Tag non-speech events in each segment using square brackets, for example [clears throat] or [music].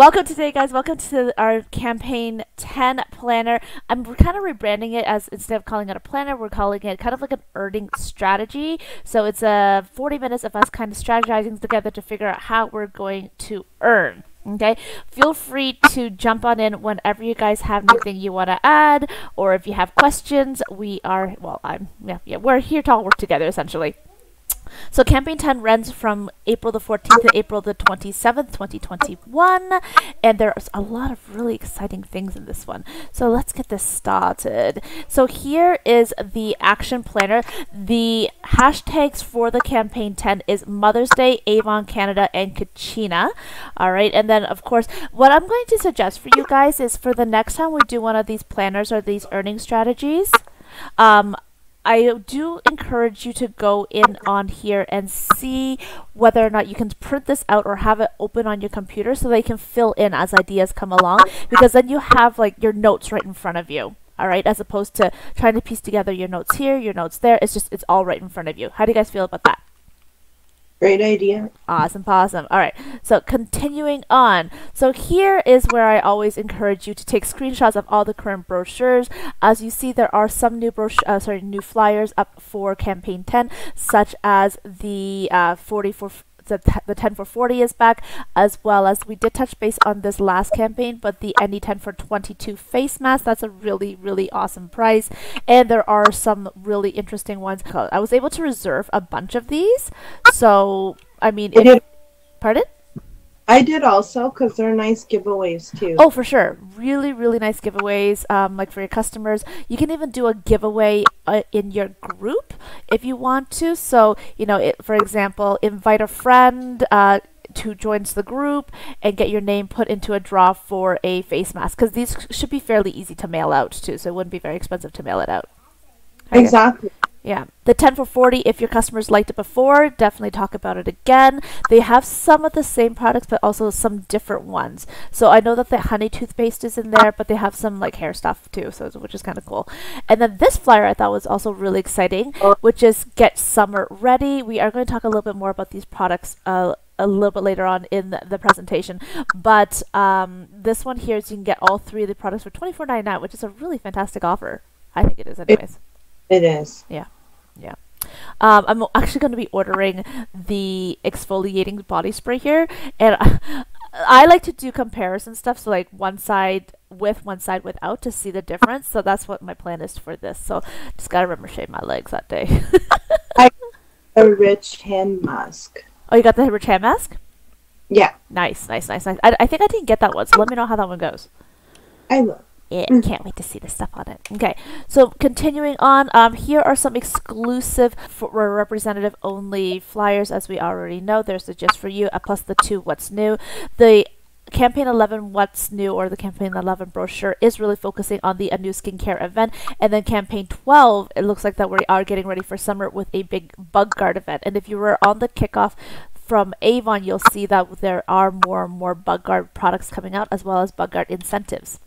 Welcome today, guys. Welcome to our campaign 10 planner. I'm kind of rebranding it as instead of calling it a planner, we're calling it kind of like an earning strategy. So it's a uh, 40 minutes of us kind of strategizing together to figure out how we're going to earn. Okay, feel free to jump on in whenever you guys have anything you want to add, or if you have questions. We are well, I'm yeah, yeah, we're here to all work together essentially. So campaign 10 runs from April the 14th to April the 27th, 2021. And there's a lot of really exciting things in this one. So let's get this started. So here is the action planner. The hashtags for the campaign 10 is Mother's Day, Avon Canada, and Cucina. All right. And then, of course, what I'm going to suggest for you guys is for the next time we do one of these planners or these earning strategies, um, I do encourage you to go in on here and see whether or not you can print this out or have it open on your computer so they can fill in as ideas come along because then you have like your notes right in front of you. All right, as opposed to trying to piece together your notes here, your notes there. It's just, it's all right in front of you. How do you guys feel about that? Great idea. Awesome, awesome. All right, so continuing on. So here is where I always encourage you to take screenshots of all the current brochures. As you see, there are some new brochure, uh, sorry, new flyers up for campaign 10, such as the uh, 44 the, the 10 for 40 is back, as well as we did touch base on this last campaign, but the ND10 for 22 face mask, that's a really, really awesome price. And there are some really interesting ones. I was able to reserve a bunch of these. So, I mean, if, pardon? I did also because they're nice giveaways too. Oh, for sure. Really, really nice giveaways. Um, like for your customers, you can even do a giveaway uh, in your group if you want to. So, you know, it, for example, invite a friend. Uh, who joins the group and get your name put into a draw for a face mask because these should be fairly easy to mail out too so it wouldn't be very expensive to mail it out exactly yeah, the 10 for 40, if your customers liked it before, definitely talk about it again. They have some of the same products, but also some different ones. So I know that the honey toothpaste is in there, but they have some like hair stuff too, so which is kind of cool. And then this flyer I thought was also really exciting, which is Get Summer Ready. We are going to talk a little bit more about these products uh, a little bit later on in the, the presentation. But um, this one here is you can get all three of the products for twenty four ninety nine, which is a really fantastic offer. I think it is, anyways. It it is. Yeah. Yeah. Um, I'm actually going to be ordering the exfoliating body spray here, and I, [laughs] I like to do comparison stuff. So like one side with, one side without to see the difference. So that's what my plan is for this. So just gotta remember shave my legs that day. I [laughs] a rich hand mask. Oh, you got the rich hand mask? Yeah. Nice, nice, nice, nice. I, I think I didn't get that one, so let me know how that one goes. I will. Yeah, mm. can't wait to see the stuff on it. Okay, so continuing on, um, here are some exclusive for representative only flyers, as we already know. There's the just for you, uh, plus the two what's new. The campaign 11 what's new or the campaign 11 brochure is really focusing on the Anew skincare event and then campaign 12 it looks like that we are getting ready for summer with a big bug guard event and if you were on the kickoff from Avon you'll see that there are more and more bug guard products coming out as well as bug guard incentives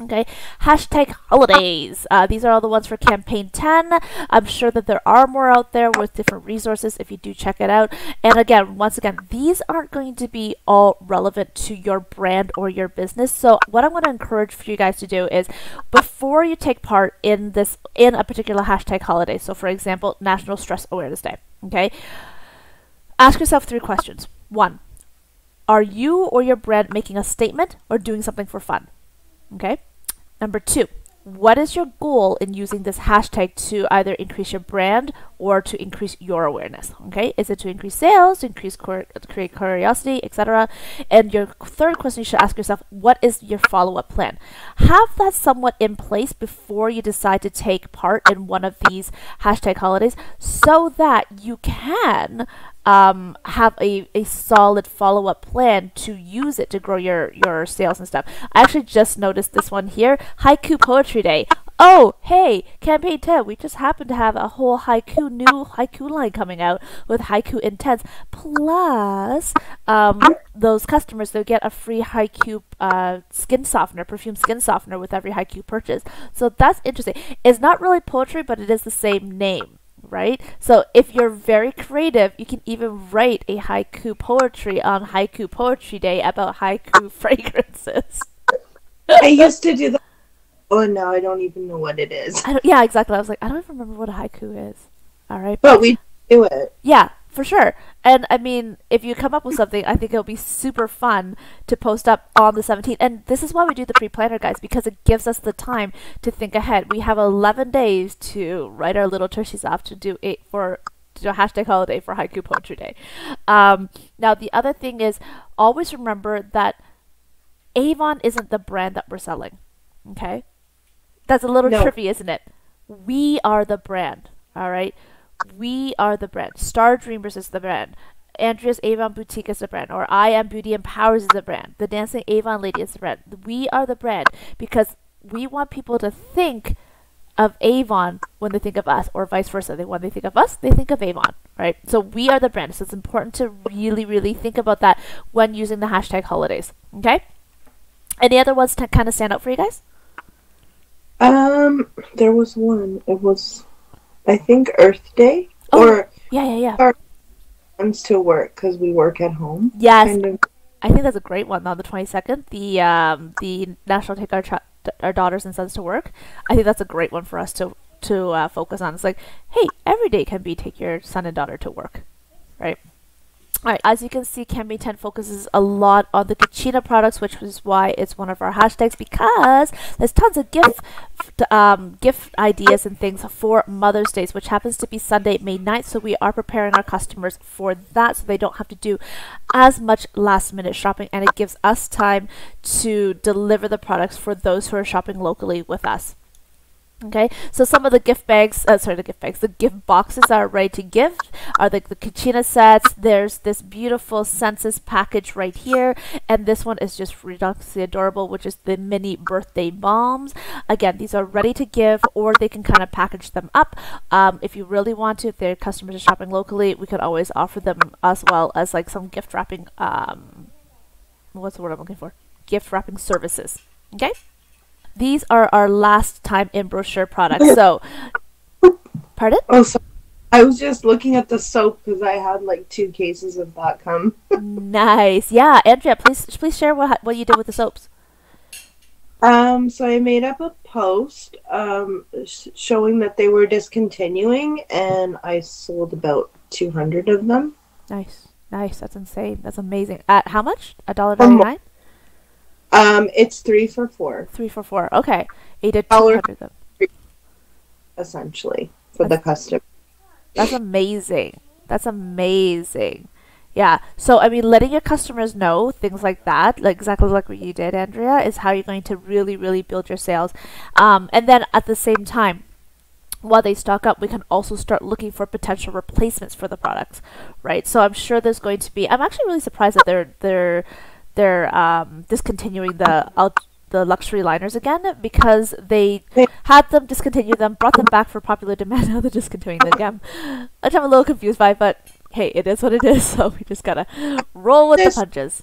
Okay, hashtag holidays. Uh, these are all the ones for campaign 10. I'm sure that there are more out there with different resources if you do check it out. And again, once again, these aren't going to be all relevant to your brand or your business. So what I'm going to encourage for you guys to do is before you take part in this, in a particular hashtag holiday, so for example, National Stress Awareness Day, okay, ask yourself three questions. One, are you or your brand making a statement or doing something for fun? Okay. Number two, what is your goal in using this hashtag to either increase your brand or to increase your awareness? Okay? Is it to increase sales to increase create curiosity etc and your third question you should ask yourself what is your follow-up plan? Have that somewhat in place before you decide to take part in one of these hashtag holidays so that you can um, have a, a solid follow up plan to use it to grow your, your sales and stuff. I actually just noticed this one here Haiku Poetry Day. Oh, hey, Campaign 10, we just happen to have a whole haiku, new haiku line coming out with Haiku Intense. Plus, um, those customers, they'll get a free haiku uh, skin softener, perfume skin softener with every haiku purchase. So that's interesting. It's not really poetry, but it is the same name right? So if you're very creative, you can even write a haiku poetry on Haiku Poetry Day about haiku [laughs] fragrances. I used to do that. Oh, no, I don't even know what it is. I don't, yeah, exactly. I was like, I don't even remember what a haiku is. All right, But we do it. Yeah, for sure. And I mean, if you come up with something, I think it'll be super fun to post up on the 17th. And this is why we do the pre planner, guys, because it gives us the time to think ahead. We have 11 days to write our little tushies off to do it for to do a hashtag holiday for Haiku Poetry Day. Um, now, the other thing is always remember that Avon isn't the brand that we're selling. Okay? That's a little No. trippy, isn't it? We are the brand. All right? We are the brand. Star Dreamers is the brand. Andrea's Avon Boutique is the brand, or I Am Beauty Empowers is the brand. The Dancing Avon Lady is the brand. We are the brand because we want people to think of Avon when they think of us, or vice versa. They when they think of us, they think of Avon, right? So we are the brand. So it's important to really, really think about that when using the hashtag holidays. Okay. Any other ones to kind of stand out for you guys? Um, there was one. It was, I think, Earth Day Oh. or Yeah, yeah, yeah. comes to work because we work at home. Yes, Kind of. I think that's a great one on the 22nd. The um, the National Take Our, Ch- Our Daughters and Sons to Work. I think that's a great one for us to to uh, focus on. It's like, hey, every day can be take your son and daughter to work, right? All right, as you can see, Campaign 10 focuses a lot on the Cucina products, which is why it's one of our hashtags because there's tons of gift um, gift ideas and things for Mother's Day, which happens to be Sunday, May 9th. So we are preparing our customers for that so they don't have to do as much last minute shopping and it gives us time to deliver the products for those who are shopping locally with us. Okay, so some of the gift bags, uh, sorry, the gift bags, the gift boxes are ready to gift are the, the Cucina sets. There's this beautiful census package right here, and this one is just ridiculously adorable, which is the mini birthday bombs. Again, these are ready to give, or they can kind of package them up. Um, if you really want to, if their customers are shopping locally, we could always offer them as well as like some gift wrapping. Um, what's the word I'm looking for? Gift wrapping services. Okay these are our last time in brochure products. So, pardon? Oh, so I was just looking at the soap because I had like two cases of that come. [laughs] nice. Yeah, Andrea, please please share what what you did with the soaps. Um, so I made up a post um, sh- showing that they were discontinuing, and I sold about 200 of them. Nice, nice. That's insane. That's amazing. At how much? A dollar ninety nine. Um, it's three for four, Three for four. Okay, you did two of them. essentially, for the customer. That's amazing. That's amazing. Yeah. So I mean, letting your customers know things like that, like exactly like what you did, Andrea, is how you're going to really, really build your sales. Um, and then at the same time, while they stock up, we can also start looking for potential replacements for the products, right? So I'm sure there's going to be. I'm actually really surprised that they're they're they're um, discontinuing the out the luxury liners again because they had them discontinue them, brought them back for popular demand. [laughs] Now they're discontinuing them again, which I'm a little confused by. But hey, it is what it is. [laughs] So we just gotta roll with This- the punches.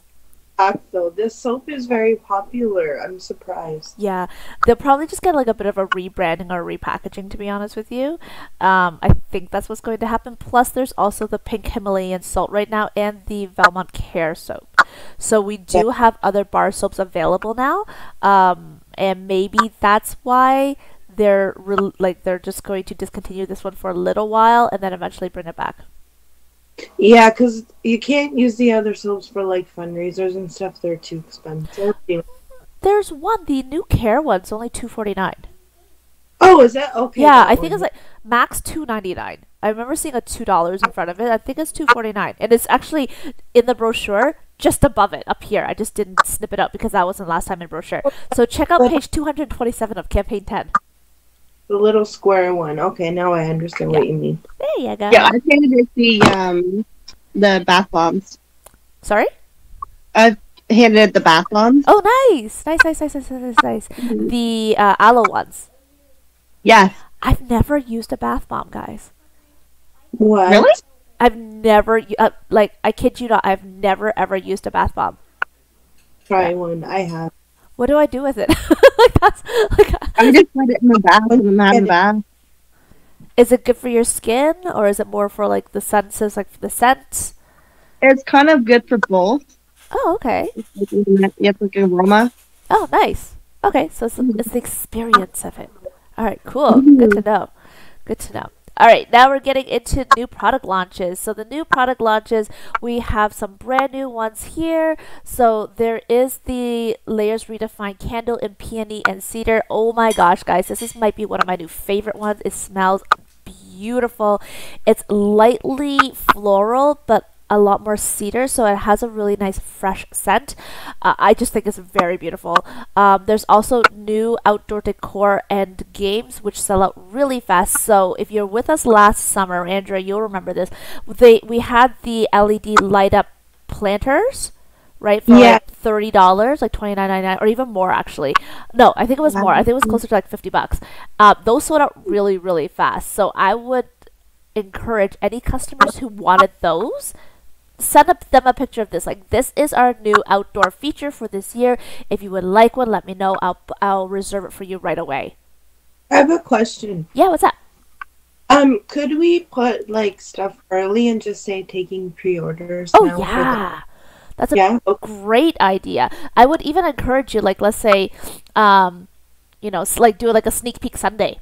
Fact, though, this soap is very popular. I'm surprised. Yeah, they'll probably just get like a bit of a rebranding or repackaging. To be honest with you, um, I think that's what's going to happen. Plus, there's also the pink Himalayan salt right now and the Valmont Care soap. So we do have other bar soaps available now, um, and maybe that's why they're re- like they're just going to discontinue this one for a little while and then eventually bring it back. Yeah, because you can't use the other soaps for like fundraisers and stuff. They're too expensive. You know- There's one, the new Care one's only two forty nine. Oh, is that okay? Yeah, I think it's like max two ninety nine. I remember seeing a two dollars in front of it. I think it's two forty nine, and it's actually in the brochure just above it up here. I just didn't snip it up because that wasn't last time in brochure. So check out page two hundred twenty seven of campaign ten. The little square one. Okay, now I understand what you mean. There you go. Yeah, I handed the um the bath bombs. Sorry. I handed it the bath bombs. Oh, nice, nice, nice, nice, nice, nice, nice. The uh, aloe ones. Yes. I've never used a bath bomb, guys. What? Really? I've never, uh, like, I kid you not, I've never ever used a bath bomb. Try one. I have. What do I do with it? [laughs] like that's like I just put it in the bath and I'm having bath. Is it good for your skin, or is it more for like the senses, like the scent? It's kind of good for both. Oh, okay. Have like aroma. Oh, nice. Okay, so it's, mm-hmm. it's the experience of it. All right, cool. Good mm-hmm. to know. Good to know. All right, now we're getting into new product launches. So the new product launches, we have some brand new ones here. So there is the Layers Redefined candle in peony and cedar. Oh my gosh, guys, this is might be one of my new favorite ones. It smells beautiful. It's lightly floral, but a lot more cedar, so it has a really nice fresh scent. Uh, I just think it's very beautiful. Um, there's also new outdoor decor and games which sell out really fast. So if you're with us last summer, Andrea, you'll remember this. They we had the LED light up planters. Right for Yeah. like thirty dollars, like twenty nine ninety nine, or even more actually. No, I think it was more. I think it was closer to like fifty bucks. Uh, those sold out really, really fast. So I would encourage any customers who wanted those send up them a picture of this. Like this is our new outdoor feature for this year. If you would like one let me know. I'll i'll reserve it for you right away. I have a question. yeah what's that Um, could we put like stuff early and just say taking pre-orders? oh now yeah. That's a yeah. Great idea. I would even encourage you like let's say um you know like do like a sneak peek sunday.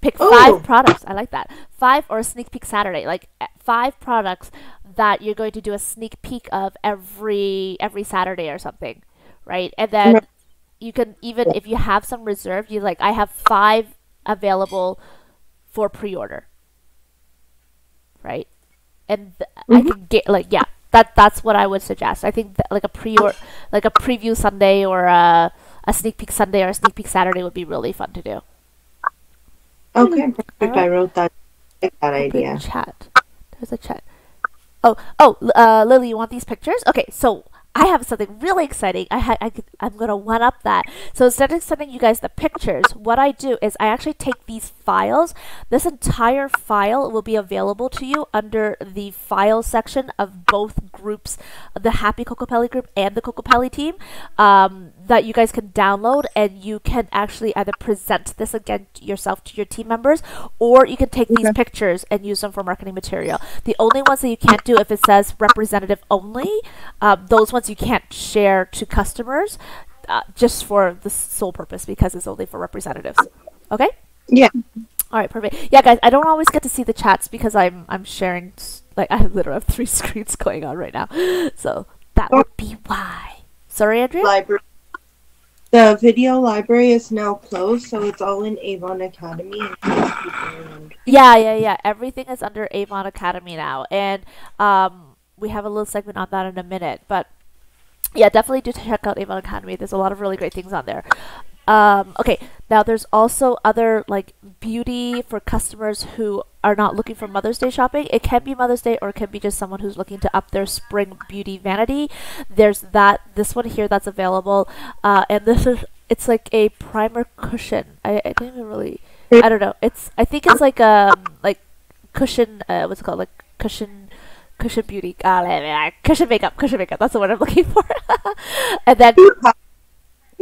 Pick five products. I like that. Five or a sneak peek saturday. Like uh, five products that you're going to do a sneak peek of every every saturday or something right and then Right. you can even if you have some reserved you like i have five available for pre-order right and th- i Mhm. can get like yeah that that's what i would suggest i think that, like a pre or like a preview sunday or a, a sneak peek sunday or a sneak peek saturday would be really fun to do Okay, perfect. Alright. I wrote that. That Open idea. chat there's a chat oh oh uh, lily you want these pictures? Okay so I have something really exciting. I ha- I could, I'm gonna one up that. So instead of sending you guys the pictures, what I do is I actually take these files. This entire file will be available to you under the file section of both groups, the Happy Cocopelli group and the Cocopelli team, um, that you guys can download and you can actually either present this again to yourself to your team members, or you can take these pictures and use them for marketing material. The only ones that you can't do if it says representative only, um, those ones you can't share to customers, uh, just for the sole purpose because it's only for representatives. Okay. Yeah. All right. Perfect. Yeah, guys. I don't always get to see the chats because I'm I'm sharing like I [laughs] literally have three [laughs] screens going on right now, so that would be why. Sorry, Andrea. Library. The video library is now closed, so it's all in Avon Academy. And people around. Yeah, yeah, yeah. Everything is under Avon Academy now, and um, we have a little segment on that in a minute. But yeah, definitely do check out Avon Academy. There's a lot of really great things on there. Um, okay, now there's also other like beauty for customers who are not looking for Mother's Day shopping. It can be Mother's Day or it can be just someone who's looking to up their spring beauty vanity. There's that this one here that's available, uh, and this is it's like a primer cushion. I, I didn't even really I don't know. It's I think it's like a, like cushion uh what's it called like cushion cushion beauty uh, blah, cushion makeup cushion makeup that's the word I'm looking for [laughs] and then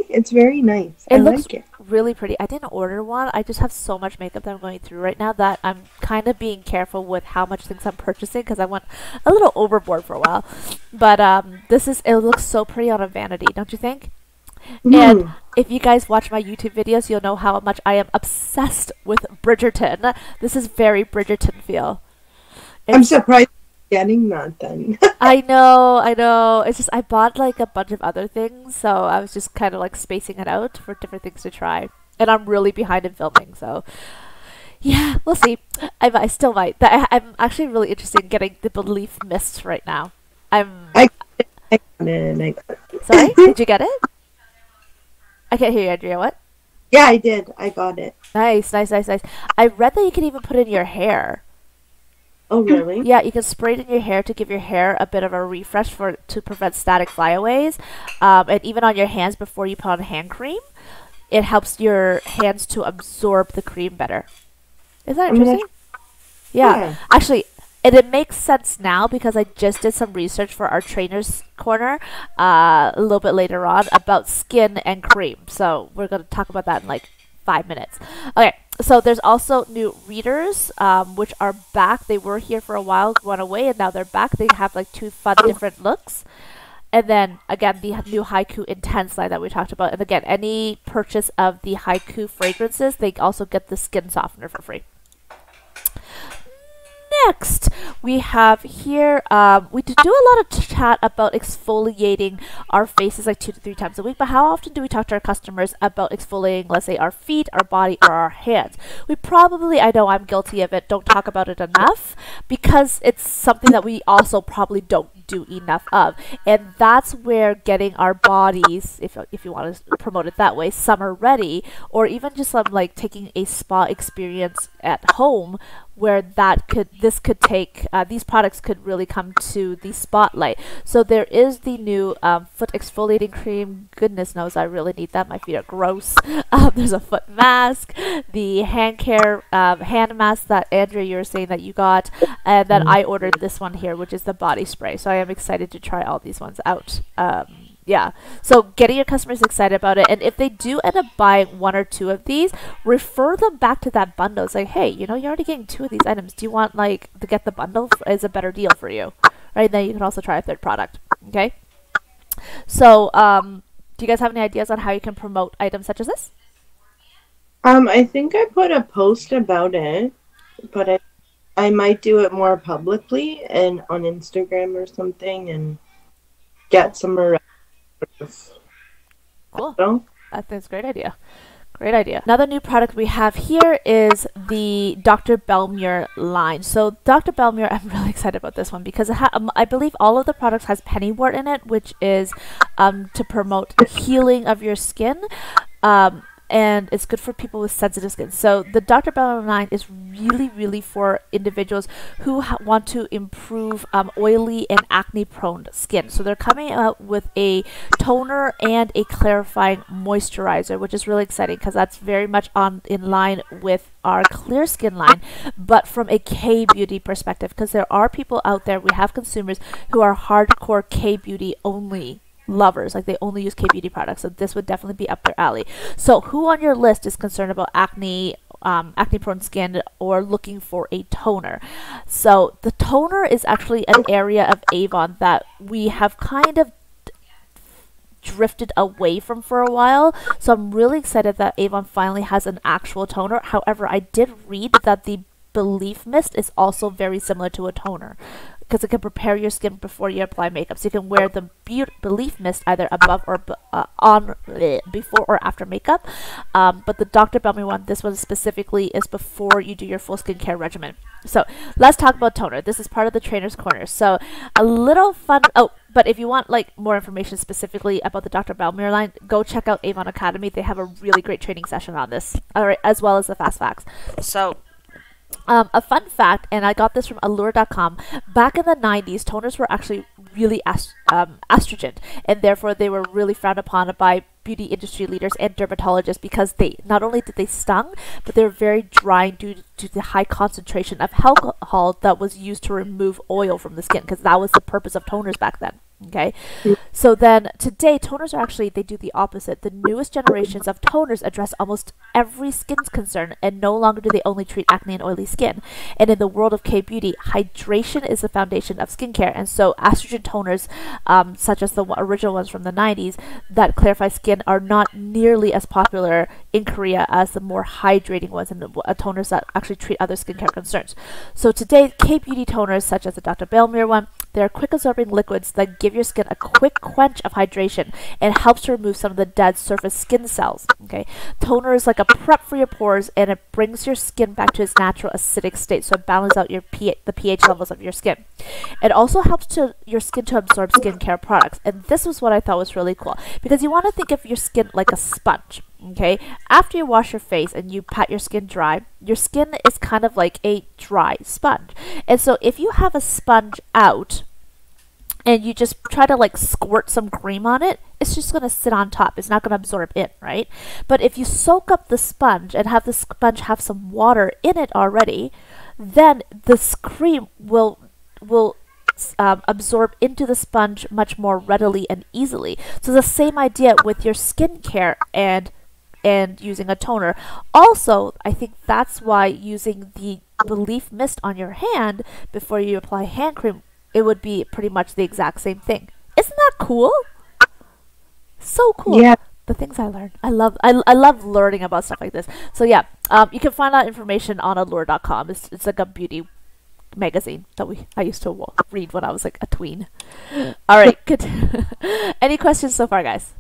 It's very nice. I It looks- like it. really pretty I didn't order one I just have so much makeup that I'm going through right now that I'm kind of being careful with how much things I'm purchasing because I went a little overboard for a while but um this is it looks so pretty on a vanity don't you think And Mm. if you guys watch my YouTube videos, you'll know how much I am obsessed with Bridgerton. This is very Bridgerton feel. I'm surprised getting that [laughs] then. I know, I know. It's just I bought like a bunch of other things, so I was just kind of like spacing it out for different things to try. And I'm really behind in filming, so yeah, we'll see. I, I still might. I, I'm actually really interested in getting the Belif Mist right now. I'm I- I got it I got it. sorry. [laughs] Did you get it? I can't hear you, Andrea. What? Yeah, I did. I got it. Nice, nice, nice, nice. I read that you can even put in your hair. Oh, [laughs] really? Yeah, you can spray it in your hair to give your hair a bit of a refresh for to prevent static flyaways, um, and even on your hands before you put on hand cream, it helps your hands to absorb the cream better. Is that I mean, interesting? Yeah, Yeah. actually, and it makes sense now because I just did some research for our trainers corner uh, a little bit later on about skin and cream. So we're gonna talk about that in like five minutes. Okay, so there's also new readers, um, which are back. They were here for a while, went away, and now they're back. They have like two fun different looks. And then again, the new Haiku Intense line that we talked about. And again, any purchase of the Haiku fragrances, they also get the skin softener for free next we have here um, we do a lot of chat about exfoliating our faces like two to three times a week but how often do we talk to our customers about exfoliating let's say our feet our body or our hands we probably i know i'm guilty of it don't talk about it enough because it's something that we also probably don't do enough of. And that's where getting our bodies, if, if you want to promote it that way, summer ready, or even just um, like taking a spa experience at home where that could this could take uh, these products could really come to the spotlight. So there is the new um, foot exfoliating cream. Goodness knows i really need that. My feet are gross. [laughs] Um, there's a foot mask the hand care um, hand mask that andrea you were saying that you got and then i ordered this one here which is the body spray. So i am excited to try all these ones out. Um, yeah. So getting your customers excited about it, and if they do end up buying one or two of these, refer them back to that bundle. It's like, hey, you know, you're already getting two of these items. Do you want like to get the bundle? Is a better deal for you, right? Then you can also try a third product. Okay. So, um, do you guys have any ideas on how you can promote items such as this? Um, I think I put a post about it, but I, I might do it more publicly and on Instagram or something, and get some Cool. I think it's a great idea. Great idea. Another new product we have here is the Dr. Belmeur line. So Dr. Belmeur, [laughs] I'm really excited about this one because um, I believe all of the products has pennywort in it, which is um, to promote the healing of your skin. Um, and it's good for people with sensitive skin. So the Dr. Line is really, really for individuals who want to improve um, oily and acne-prone skin. So they're coming out with a toner and a clarifying moisturizer, which is really exciting because that's very much on in line with our clear skin line, but from a K beauty perspective, because there are people out there, we have consumers who are hardcore K beauty only lovers. Like they only use K beauty products, so this would definitely be up their alley. So who on your list is concerned about acne? Um, acne prone skin or looking for a toner. So the toner is actually an area of Avon that we have kind of drifted away from for a while. So I'm really excited that Avon finally has an actual toner. However, I did read that the Belif Mist is also very similar to a toner because it can prepare your skin before you apply makeup. So you can wear the Be- Belif Mist either above or uh, on bleh, before or after makeup. Um, but the Dr. Belmeur one, this one specifically is before you do your full skincare regimen. So let's talk about toner. This is part of the trainer's corner. So a little fun. Oh, but if you want like more information specifically about the Dr. Belmeur line, go check out Avon Academy. They have a really great training session on this, all right, as well as the fast facts. So um, a fun fact, and I got this from Allure.com. Back in the 90s, toners were actually really ast- um, astringent, and therefore they were really frowned upon by beauty industry leaders and dermatologists because they not only did they stung, but they were very drying due to the high concentration of alcohol that was used to remove oil from the skin, because that was the purpose of toners back then. Okay, so then today toners are actually they do the opposite. The newest generations of toners address almost every skin's concern, and no longer do they only treat acne and oily skin. And in the world of K beauty, hydration is the foundation of skincare, and so estrogen toners, um, such as the original ones from the 90s that clarify skin, are not nearly as popular in Korea as the more hydrating ones and uh, toners that actually treat other skincare concerns. So today, K beauty toners such as the Dr. Belmeur one they are quick absorbing liquids that give your skin a quick quench of hydration and helps to remove some of the dead surface skin cells. Okay, toner is like a prep for your pores and it brings your skin back to its natural acidic state, so it balances out your pH, the pH levels of your skin. It also helps to your skin to absorb skincare products, and this was what I thought was really cool because you want to think of your skin like a sponge. Okay, after you wash your face and you pat your skin dry, your skin is kind of like a dry sponge. And so if you have a sponge out and you just try to like squirt some cream on it, it's just going to sit on top. It's not going to absorb in, right? But if you soak up the sponge and have the sponge have some water in it already, then the cream will will um, absorb into the sponge much more readily and easily. So the same idea with your skincare and and using a toner. Also, I think that's why using the Belif mist on your hand before you apply hand cream, it would be pretty much the exact same thing. Isn't that cool? So cool. Yeah. The things I learned. I love I, I love learning about stuff like this. So yeah, um, you can find out information on allure.com. It's, it's like a beauty magazine that we I used to read when I was like a tween. All right, [laughs] good. Any questions so far, guys?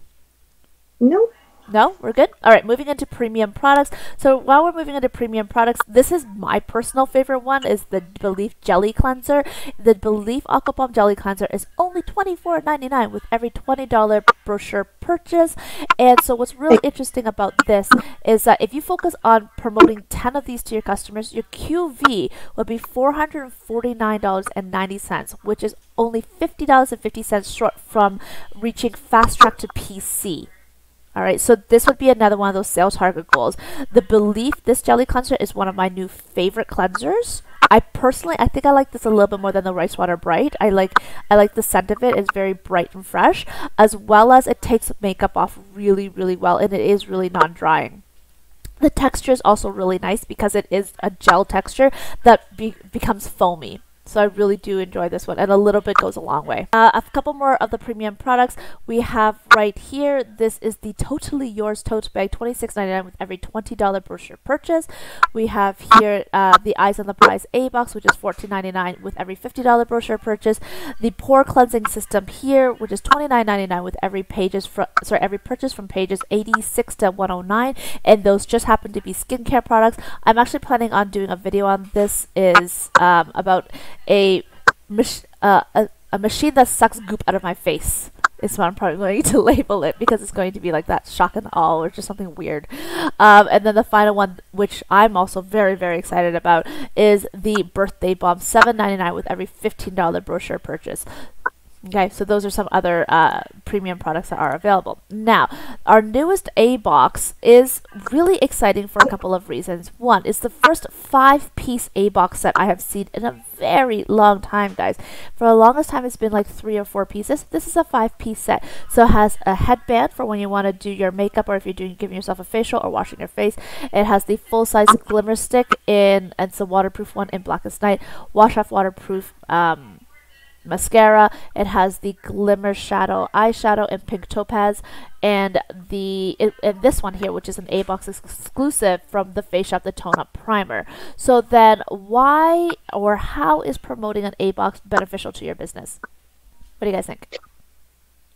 No. No, we're good. All right, moving into premium products. So while we're moving into premium products, this is my personal favorite one is the Belif Jelly Cleanser. The Belif Aqua Bomb Jelly Cleanser is only $24.99 with every $20 brochure purchase. And so what's really interesting about this is that if you focus on promoting 10 of these to your customers, your QV will be $449.90, which is only $50.50 short from reaching fast track to PC. All right, so this would be another one of those sales target goals. The Belif this jelly cleanser is one of my new favorite cleansers. I personally, I think I like this a little bit more than the Rice Water Bright. I like, I like the scent of it. It's very bright and fresh, as well as it takes makeup off really, really well, and it is really non-drying. The texture is also really nice because it is a gel texture that be- becomes foamy. So I really do enjoy this one, and a little bit goes a long way. Uh, a couple more of the premium products we have right here. This is the Totally Yours tote bag, $26.99 with every $20 brochure purchase. We have here uh, the Eyes on the Prize A box, which is $14.99 with every $50 brochure purchase. The Pore Cleansing System here, which is $29.99 with every pages from sorry every purchase from pages 86 to 109, and those just happen to be skincare products. I'm actually planning on doing a video on this. Is um, about a, mach- uh, a a machine that sucks goop out of my face. Is what I'm probably going [laughs] to label it because it's going to be like that shock and awe or just something weird. Um, and then the final one, which I'm also very very excited about, is the Birthday Bomb, seven ninety nine with every fifteen dollar brochure purchase. Okay, so those are some other uh, premium products that are available. Now, our newest A box is really exciting for a couple of reasons. One, it's the first five piece A box set I have seen in a very long time, guys. For the longest time, it's been like three or four pieces. This is a five piece set. So it has a headband for when you want to do your makeup or if you're doing giving yourself a facial or washing your face. It has the full size glimmer stick in, and it's a waterproof one in Blackest Night, wash off waterproof. Um, mascara. It has the Glimmer Shadow eyeshadow in Pink Topaz, and the it, and this one here, which is an A box exclusive from the Face Shop, the Tone Up Primer. So then, why or how is promoting an A box beneficial to your business? What do you guys think?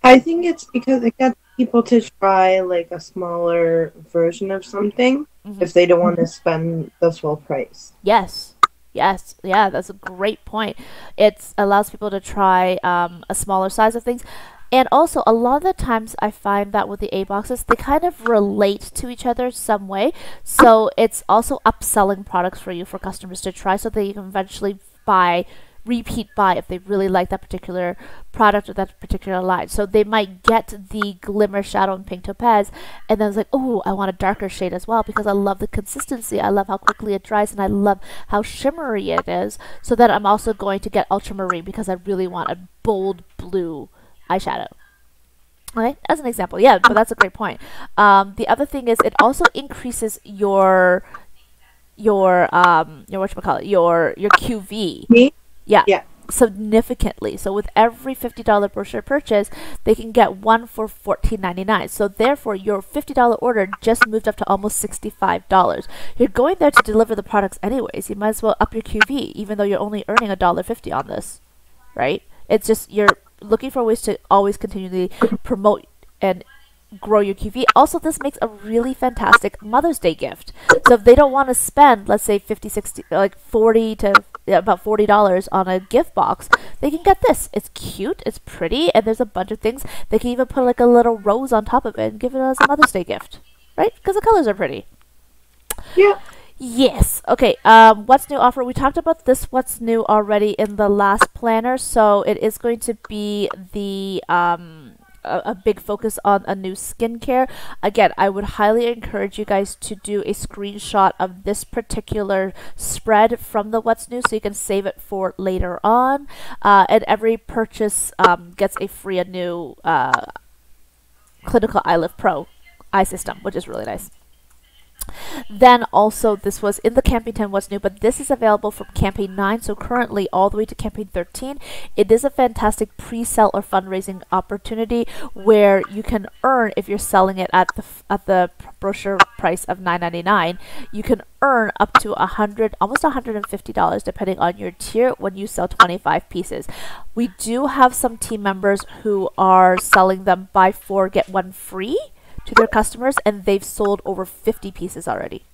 I think it's because it gets people to try like a smaller version of something Mhm. if they don't want to spend the full price. Yes. Yes, yeah, that's a great point. It allows people to try um, a smaller size of things. And also, a lot of the times I find that with the A boxes, they kind of relate to each other some way. So it's also upselling products for you for customers to try so that you can eventually buy, repeat buy if they really like that particular product or that particular line. So they might get the Glimmer Shadow and Pink Topaz and then it's like, oh, I want a darker shade as well because I love the consistency. I love how quickly it dries and I love how shimmery it is. So then I'm also going to get ultramarine because I really want a bold blue eyeshadow. Okay, as an example, yeah, but that's a great point. Um, the other thing is it also increases your your um your what call it your your QV Me? Yeah Yeah. significantly. So with every fifty dollar brochure purchase, they can get one for fourteen ninety nine. So therefore, your fifty dollar order just moved up to almost sixty five dollars. You're going there to deliver the products anyways. You might as well up your QV, even though you're only earning a dollar fifty on this, right? It's just you're looking for ways to always continually promote and grow your QV. Also, this makes a really fantastic Mother's Day gift. So if they don't want to spend, let's say 50, 60, like 40 to yeah, about $40 on a gift box, they can get this. It's cute, it's pretty, and there's a bunch of things. They can even put like a little rose on top of it and give it as a Mother's Day gift, right? Because the colors are pretty. Yeah. Yes. Okay. Um, what's new offer? We talked about this. What's new already in the last planner. So it is going to be the um a, a big focus on Anew skincare. Again, I would highly encourage you guys to do a screenshot of this particular spread from the what's new, so you can save it for later on. Uh, and every purchase um, gets a free Anew uh, clinical eye lift pro eye system, which is really nice. Then also this was in the campaign 10 what's new, but this is available from campaign 9, so currently all the way to campaign 13. It is a fantastic pre-sale or fundraising opportunity where you can earn if you're selling it at the at the brochure price of 9.99, you can earn up to a hundred almost $150 depending on your tier when you sell 25 pieces. We do have some team members who are selling them buy 4 get 1 free to their customers, and they've sold over 50 pieces already.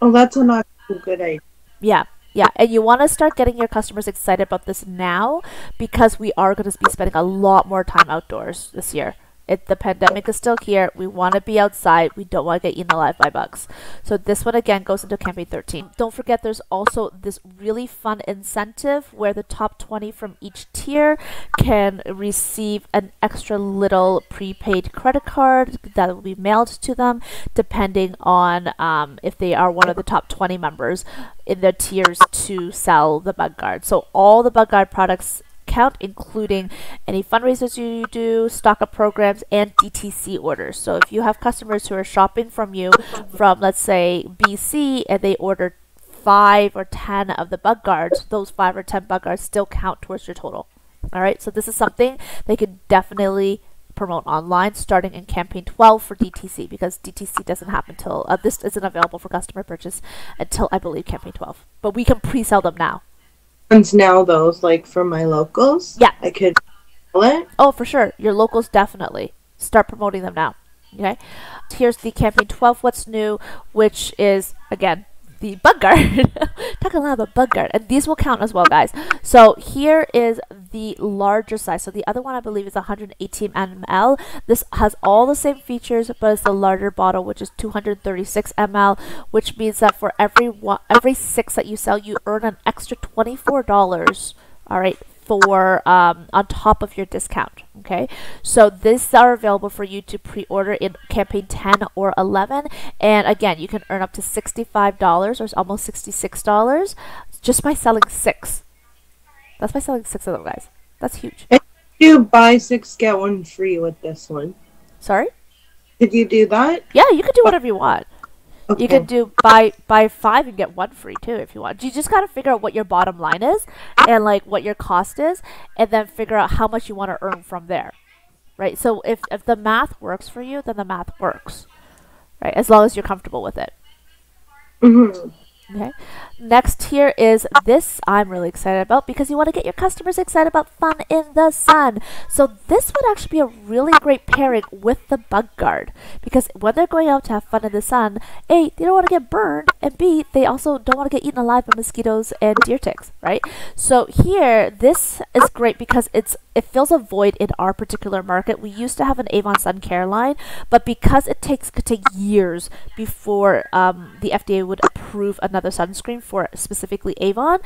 Oh, that's a not good idea. Yeah. Yeah, and you want to start getting your customers excited about this now because we are going to be spending a lot more time outdoors this year. It, the pandemic is still here. We want to be outside. We don't want to get eaten alive by bugs. So this one again goes into campaign 13. Don't forget there's also this really fun incentive where the top 20 from each tier can receive an extra little prepaid credit card that will be mailed to them depending on um, if they are one of the top 20 members in their tiers to sell the bug guard. So all the bug guard products account, including any fundraisers you do, stock up programs, and DTC orders. So if you have customers who are shopping from you from, let's say, BC, and they order five or ten of the bug guards, those five or ten bug guards still count towards your total. All right, so this is something they could definitely promote online starting in campaign 12 for DTC because DTC doesn't happen until uh, this isn't available for customer purchase until I believe campaign 12. But we can pre-sell them now ones now, those like from my locals. Yeah. I could sell it. Oh, for sure. Your locals definitely. Start promoting them now. Okay. Here's the campaign 12 What's New, which is, again, the bug guard. [laughs] Talk a lot about bug guard. And these will count as well, guys. So here is the larger size. So the other one I believe is 118 ml. This has all the same features, but it's the larger bottle, which is 236 ml, which means that for every one, every six that you sell, you earn an extra $24. All right, for um, on top of your discount. Okay, so these are available for you to pre-order in campaign 10 or 11, and again, you can earn up to $65 or almost $66 just by selling six. That's by selling six of them, guys. That's huge. you buy six get one free with this one? Sorry. Did you do that? Yeah, you can do whatever you want. Okay. You can do buy buy five and get one free too if you want. You just gotta figure out what your bottom line is and like what your cost is, and then figure out how much you want to earn from there, right? So if if the math works for you, then the math works, right? As long as you're comfortable with it. Mm-hmm. Okay. Next here is this I'm really excited about because you want to get your customers excited about fun in the sun. So this would actually be a really great pairing with the bug guard because when they're going out to have fun in the sun, A, they don't want to get burned and B, they also don't want to get eaten alive by mosquitoes and deer ticks, right? So here, this is great because it's it fills a void in our particular market. We used to have an Avon Sun Care line, but because it takes could take years before um, the FDA would approve another sunscreen for specifically Avon,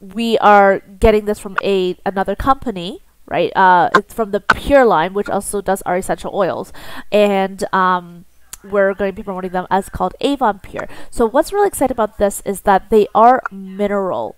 we are getting this from a another company right? Uh, it's from the Pure line, which also does our essential oils, and um, we're going to be promoting them as called Avon Pure. So what's really exciting about this is that they are mineral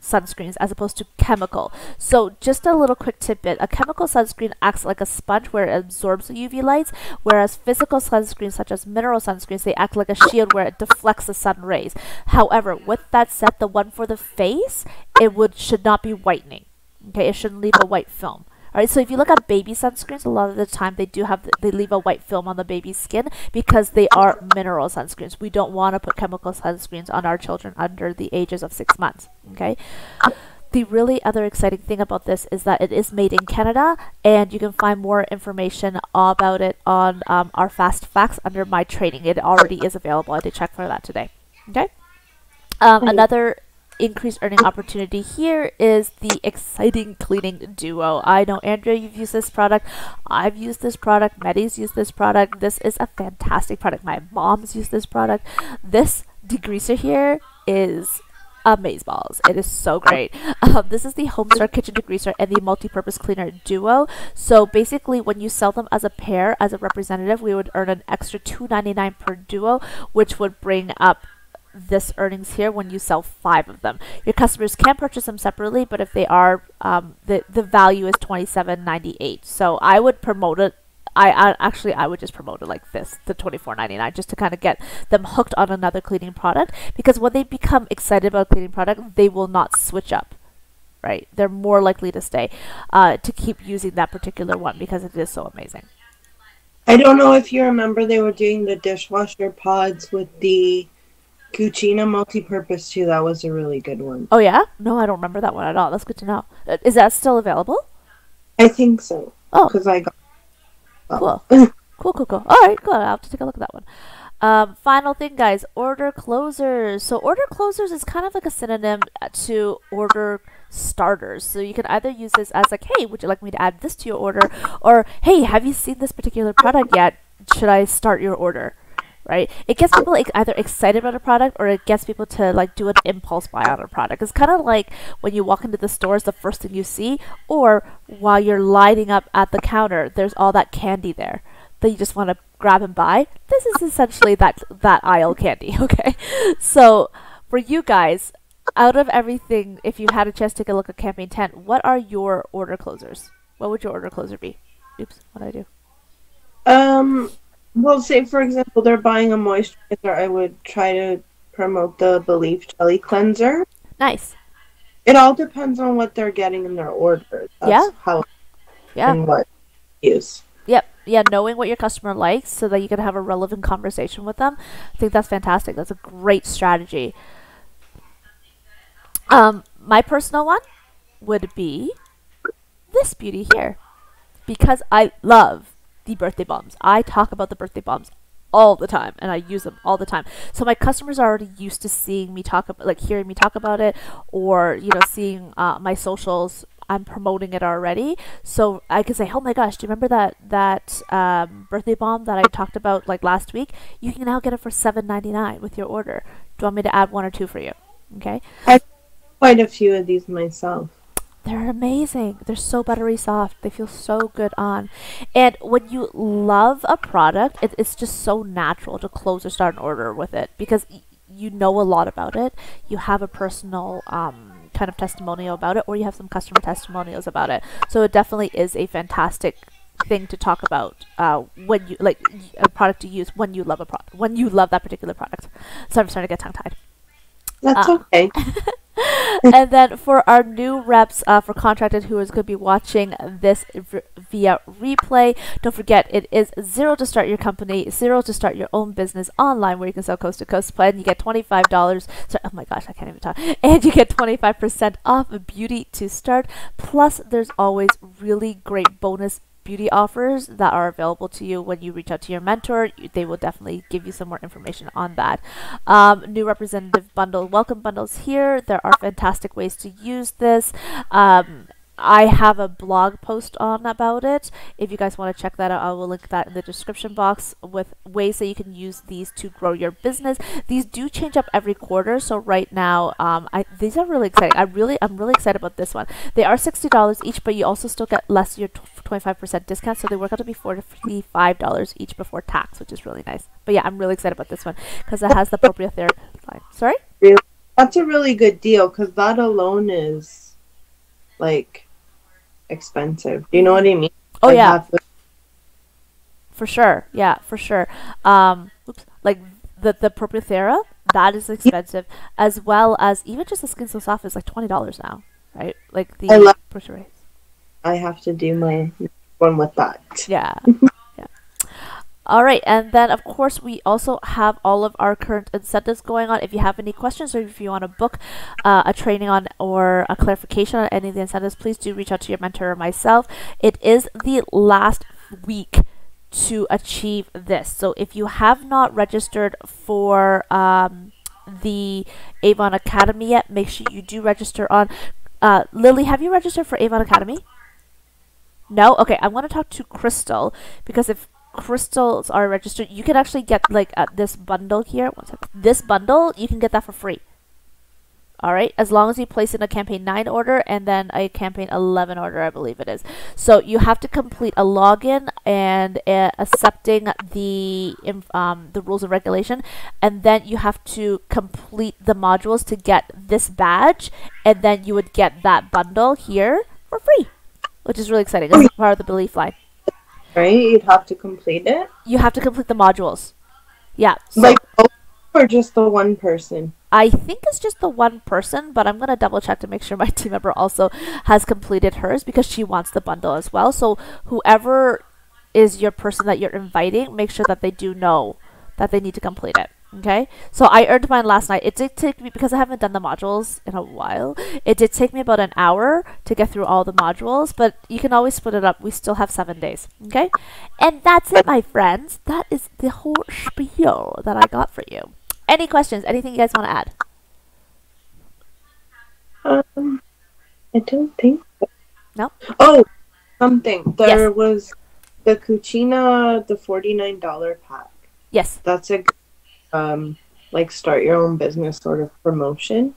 sunscreens as opposed to chemical. So just a little quick tidbit, a chemical sunscreen acts like a sponge where it absorbs the UV lights, whereas physical sunscreens such as mineral sunscreens, they act like a shield where it deflects the sun rays. However, with that said, the one for the face, it would should not be whitening. Okay, it shouldn't leave a white film. Alright, so if you look at baby sunscreens, a lot of the time they do have, they leave a white film on the baby's skin because they are mineral sunscreens. We don't want to put chemical sunscreens on our children under the ages of six months, okay? The really other exciting thing about this is that it is made in Canada, and you can find more information about it on um, our Fast Facts under my training. It already is available. I did check for that today. Okay. Um, another increased earning opportunity here is the exciting cleaning duo. I know Andrea, you've used this product. I've used this product. Maddie's used this product. This is a fantastic product. My mom's used this product. This degreaser here is amazeballs. It is so great. Um, this is the Homestar Kitchen Degreaser and the Multi-Purpose Cleaner Duo. So basically, when you sell them as a pair, as a representative, we would earn an extra $2.99 per duo, which would bring up this earnings here when you sell five of them. Your customers can purchase them separately, but if they are, um, the the value is twenty seven ninety eight. So I would promote it I, I actually I would just promote it like this, the twenty four ninety nine, just to kind of get them hooked on another cleaning product. Because when they become excited about a cleaning product, they will not switch up. Right? They're more likely to stay, uh, to keep using that particular one because it is so amazing. I don't know if you remember they were doing the dishwasher pods with the Cucina multi-purpose too. That was a really good one. Oh yeah? No, I don't remember that one at all. That's good to know. Uh, Is that still available? I think so Oh, because I got. [laughs] Cool. Cool, cool, cool. All right, good. I'll have to take a look at that one. Um, final thing, guys. Order closers. So order closers is kind of like a synonym to order starters. So you can either use this as like, hey, would you like me to add this to your order? Or hey, have you seen this particular product yet? Should I start your order? Right? It gets people like, either excited about a product or it gets people to like do an impulse buy on a product. It's kind of like when you walk into the stores, the first thing you see, or while you're lining up at the counter, there's all that candy there that you just want to grab and buy. This is essentially that that aisle candy, [laughs] okay? So for you guys, out of everything, if you had a chance to take a look at Campaign 10, what are your order closers? What would your order closer be? Oops, what I do? Um. Well, say for example, they're buying a moisturizer. I would try to promote the Belif Jelly Cleanser. Nice. It all depends on what they're getting in their order. That's Yeah. How Yeah. and what use. Yep. Yeah, knowing what your customer likes so that you can have a relevant conversation with them. I think that's fantastic. That's a great strategy. Um, my personal one would be this beauty here. Because I love the birthday bombs. I talk about the birthday bombs all the time and I use them all the time. So my customers are already used to seeing me talk about like hearing me talk about it or you know seeing uh, my socials I'm promoting it already. So I can say, "Oh my gosh, do you remember that that um, birthday bomb that I talked about like last week? You can now get it for seven ninety nine with your order. Do you want me to add one or two for you?" Okay. I quite a few of these myself. They're amazing. They're so buttery soft. They feel so good on. And when you love a product, it, it's just so natural to close or start an order with it because you know a lot about it. You have a personal um, kind of testimonial about it, or you have some customer testimonials about it. So it definitely is a fantastic thing to talk about uh, when you like a product to use when you love a product when you love that particular product. So I'm starting to get tongue tied That's Uh, okay. [laughs] [laughs] and then for our new reps uh, for contracted who is going to be watching this via replay, don't forget it is zero to start your company, zero to start your own business online where you can sell coast to coast plan. And you get twenty five dollars. Sorry, oh my gosh, I can't even talk. [laughs] And you get twenty five percent off beauty to start. Plus, there's always really great bonus beauty offers that are available to you when you reach out to your mentor. They will definitely give you some more information on that. Um, new representative bundle, welcome bundles here. There are fantastic ways to use this. Um, I have a blog post on about it. If you guys want to check that out, I will link that in the description box with ways that you can use these to grow your business. These do change up every quarter, so right now, um, I, these are really exciting. I really, I'm really excited about this one. They are sixty dollars each, but you also still get less your twenty-five percent discount, so they work out to be forty-five dollars each before tax, which is really nice. But yeah, I'm really excited about this one because it has the appropriate therapy line. Sorry. That's a really good deal because that alone is like expensive. Do you know what I mean? Oh Like, yeah, for sure. Yeah, for sure. Um, oops, like the the Propiothera, that is expensive, as well as even just the Skin So Soft is like twenty dollars now, right? Like the I love-. I have to do my one with that. Yeah. [laughs] All right, and then of course we also have all of our current incentives going on. If you have any questions or if you want to book uh, a training on or a clarification on any of the incentives, please do reach out to your mentor or myself. It is the last week to achieve this. So if you have not registered for um, the Avon Academy yet, make sure you do register on. Uh, Lily, have you registered for Avon Academy? No? Okay, I want to talk to Crystal because if crystals are registered, you can actually get like uh, this bundle here. This bundle, you can get that for free. All right, as long as you place in a campaign 9 order and then a campaign 11 order, I believe it is. So you have to complete a login and uh, accepting the um, the rules and regulation, and then you have to complete the modules to get this badge, and then you would get that bundle here for free which is really exciting. It's part of the Belif line. Right? You'd have to complete it. You have to complete the modules. Yeah. So like, both or just the one person? I think it's just the one person, but I'm gonna double check to make sure [laughs] my team member also has completed hers because she wants the bundle as well. So whoever is your person that you're inviting, make sure that they do know that they need to complete it. Okay, so I earned mine last night. It did take me because I haven't done the modules in a while. It did take me about an hour to get through all the modules, but you can always split it up. We still have seven days. Okay, and that's it, my friends. That is the whole spiel that I got for you. Any questions? Anything you guys want to add? Um, I don't think. So. No? Oh, something. There Yes. was the Cucina, the forty-nine dollar pack. Yes. That's a good, um like start your own business sort of promotion.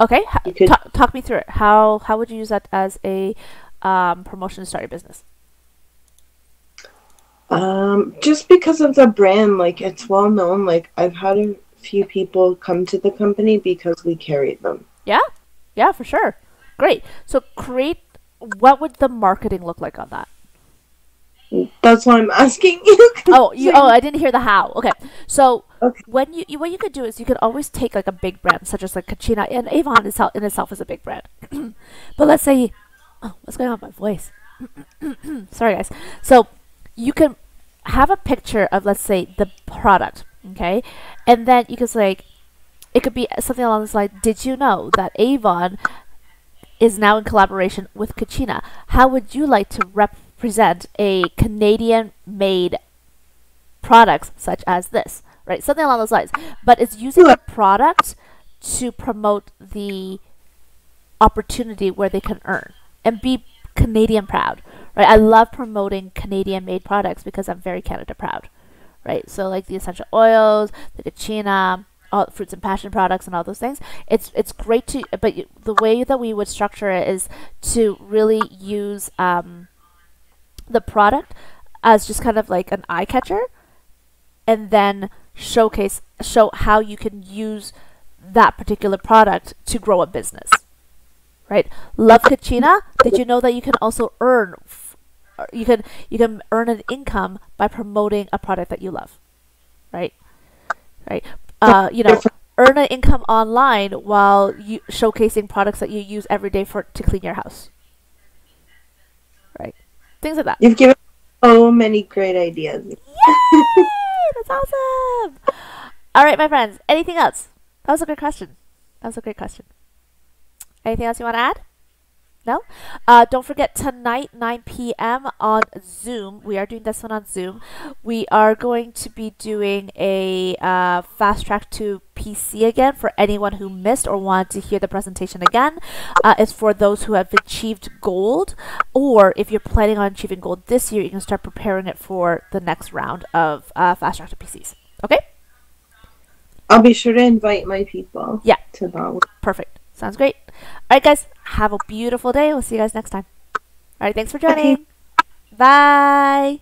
Okay. Could- talk, talk me through it. How how would you use that as a um, promotion to start your business? Um, just because of the brand, like it's well known. Like I've had a few people come to the company because we carried them. Yeah. Yeah, for sure. Great. So create. What would the marketing look like on that? That's why I'm asking you. Oh, you, oh, I didn't hear the how. Okay, so Okay. when you, you what you could do is you could always take like a big brand such as like Cucina and Avon itself in itself is a big brand, [clears throat] but let's say, oh, what's going on with my voice? [clears throat] Sorry, guys. So you can have a picture of let's say the product, okay, and then you could say, like, it could be something along this line. Did you know that Avon is now in collaboration with Cucina? How would you like to represent a Canadian-made products such as this, right? Something along those lines. But it's using the product to promote the opportunity where they can earn and be Canadian proud, right? I love promoting Canadian made products because I'm very Canada proud, right? So like the essential oils, the Cucina, all fruits and passion products and all those things. It's it's great to, but the way that we would structure it is to really use um, the product as just kind of like an eye catcher and then showcase show how you can use that particular product to grow a business right? Love Cucina. Did you know that you can also earn you can you can earn an income by promoting a product that you love right? Right? Uh, you know earn an income online while you showcasing products that you use every day for to clean your house things like that You've given so many great ideas. [laughs] Yay! That's awesome. All right, my friends. Anything else? That was a good question. That was a great question. Anything else you want to add? No? Uh, don't forget tonight, 9 p.m. on Zoom. We are doing this one on Zoom. We are going to be doing a uh, fast track to PC again for anyone who missed or wanted to hear the presentation again. Uh, it's for those who have achieved gold, or if you're planning on achieving gold this year, you can start preparing it for the next round of uh, fast track to PCs. Okay? I'll be sure to invite my people. Yeah. To that. Perfect. Sounds great. All right, guys. Have a beautiful day. We'll see you guys next time. All right. Thanks for joining. Bye.